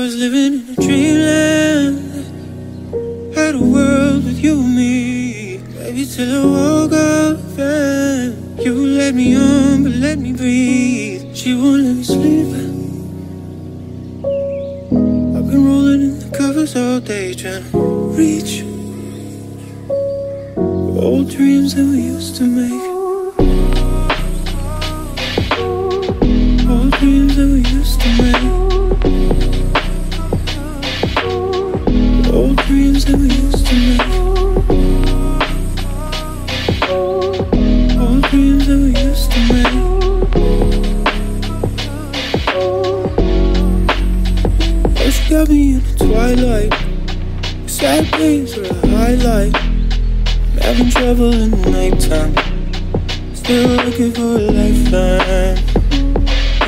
was living in a dreamland. Had a world with you and me. Baby, till I woke up and you let me on, but let me breathe. She won't let me sleep. I've been rolling in the covers all day, trying to reach old dreams that we used to make. Got me in the twilight. Sad days are a highlight. I'm having trouble in the nighttime. Still looking for a lifeline.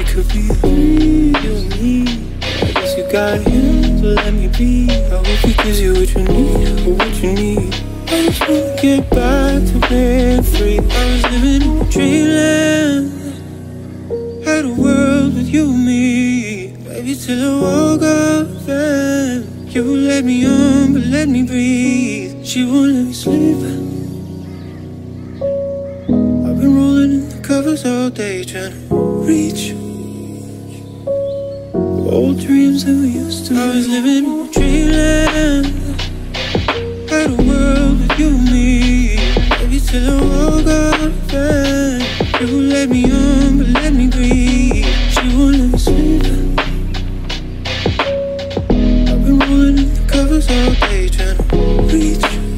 It could be you and me. I guess you got him to let me be. I hope he gives you what you need, or what you need. I just wanna get back to being free. I was living in dreamland. Had a world with you and me. Baby, till I woke up and you let me on, but let me breathe. She won't let me sleep. I've been rolling in the covers all day, trying to reach old dreams that we used to. I was living in dreamland. Had a world with you and me. Baby, till I woke up Reach.